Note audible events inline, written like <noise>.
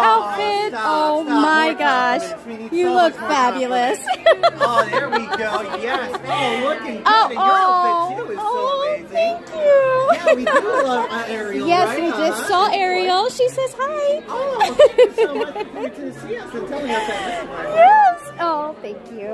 Oh, outfit. stop, oh stop. my More gosh. You so look fabulous. oh, there we go. Yes. <laughs> Oh, looking good. Oh, and your outfit too is oh, so amazing. thank you. Yeah, we do love uh, <laughs> Ariel. Yes, right? we just Uh-huh. saw Ariel. She says hi. Oh, thank you so much for coming to see us and telling us that. <laughs> Yes. Oh, thank you.